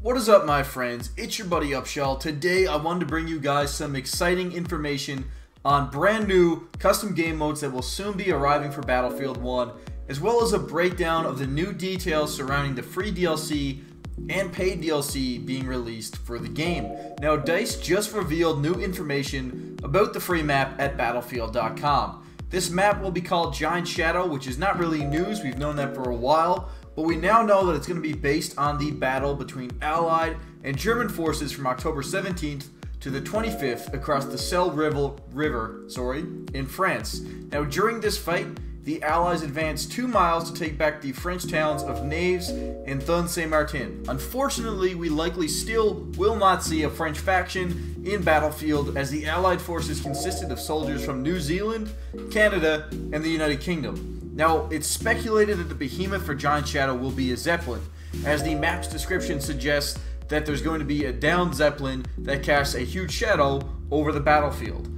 What is up, my friends? It's your buddy Upshall. Today, I wanted to bring you guys some exciting information on brand new custom game modes that will soon be arriving for Battlefield 1, as well as a breakdown of the new details surrounding the free DLC and paid DLC being released for the game. Now, DICE just revealed new information about the free map at Battlefield.com. This map will be called Giant Shadow, which is not really news, we've known that for a while, but we now know that it's going to be based on the battle between Allied and German forces from October 17th to the 25th across the Selle River, River sorry, in France. Now, during this fight, the Allies advanced two miles to take back the French towns of Naves and Thun Saint Martin. Unfortunately, we likely still will not see a French faction in Battlefield as the Allied forces consisted of soldiers from New Zealand, Canada, and the United Kingdom. Now, it's speculated that the behemoth for Giant Shadow will be a Zeppelin, as the map's description suggests that there's going to be a down Zeppelin that casts a huge shadow over the battlefield.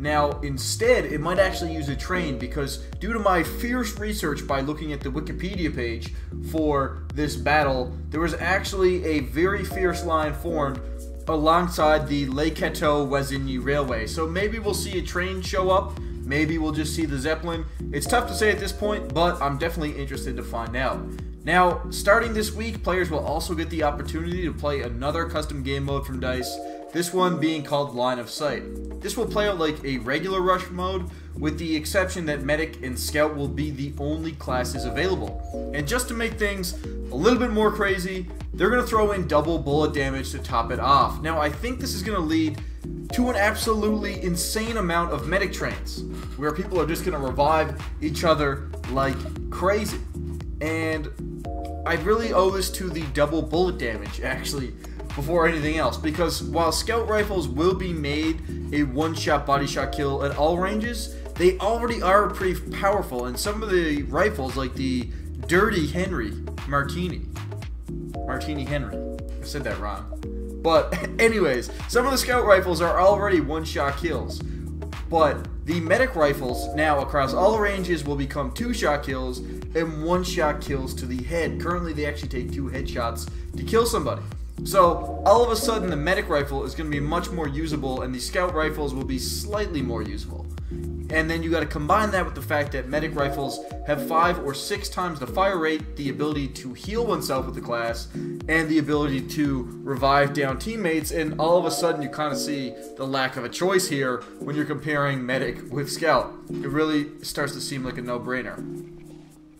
Now, instead, it might actually use a train because, due to my fierce research by looking at the Wikipedia page for this battle, there was actually a very fierce line formed alongside the Le Cateau Railway. So maybe we'll see a train show up Maybe we'll just see the Zeppelin. It's tough to say at this point, but I'm definitely interested to find out. Now, starting this week, players will also get the opportunity to play another custom game mode from DICE, this one being called Line of Sight. This will play out like a regular rush mode, with the exception that Medic and Scout will be the only classes available. And just to make things a little bit more crazy, they're going to throw in double bullet damage to top it off. Now, I think this is going to lead to an absolutely insane amount of medic trains where people are just going to revive each other like crazy. And I really owe this to the double bullet damage, actually, before anything else. Because while scout rifles will be made a one shot body shot kill at all ranges, they already are pretty powerful. And some of the rifles, like the Dirty Henry Martini, Martini Henry, I said that wrong but anyways, some of the scout rifles are already one-shot kills. But the medic rifles now across all the ranges will become two-shot kills and one-shot kills to the head. Currently, they actually take two headshots to kill somebody. So all of a sudden, the medic rifle is going to be much more usable, and the scout rifles will be slightly more usable. And then you got to combine that with the fact that medic rifles have five or six times the fire rate, the ability to heal oneself with the class, and the ability to revive down teammates. And all of a sudden, you kind of see the lack of a choice here when you're comparing medic with scout. It really starts to seem like a no-brainer.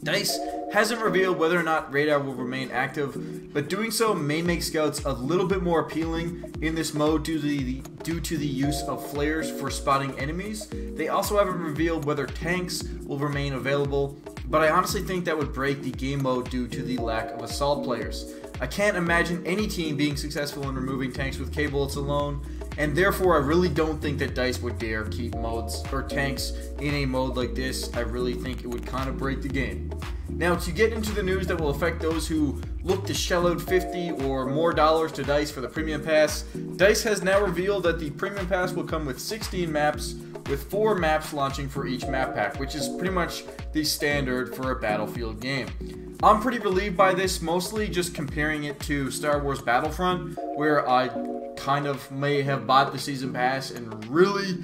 DICE hasn't revealed whether or not radar will remain active, but doing so may make scouts a little bit more appealing in this mode due to the, due to the use of flares for spotting enemies. They also haven't revealed whether tanks will remain available, but I honestly think that would break the game mode due to the lack of assault players. I can't imagine any team being successful in removing tanks with K-bullets alone, and therefore I really don't think that DICE would dare keep modes or tanks in a mode like this. I really think it would kind of break the game. Now, to get into the news that will affect those who look to shell out 50 or more dollars to DICE for the Premium Pass, DICE has now revealed that the Premium Pass will come with 16 maps, with 4 maps launching for each map pack, which is pretty much the standard for a Battlefield game. I'm pretty relieved by this, mostly just comparing it to Star Wars Battlefront, where I kind of may have bought the season pass and really,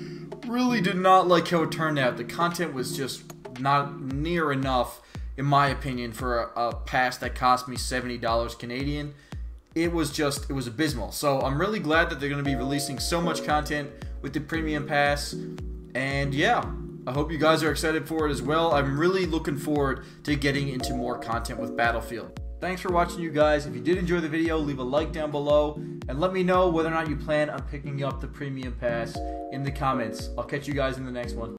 really did not like how it turned out. The content was just not near enough, in my opinion, for a, a pass that cost me $70 Canadian. It was just, it was abysmal. So I'm really glad that they're going to be releasing so much content with the premium pass. And yeah, I hope you guys are excited for it as well. I'm really looking forward to getting into more content with Battlefield. Thanks for watching, you guys. If you did enjoy the video, leave a like down below and let me know whether or not you plan on picking up the Premium Pass in the comments. I'll catch you guys in the next one.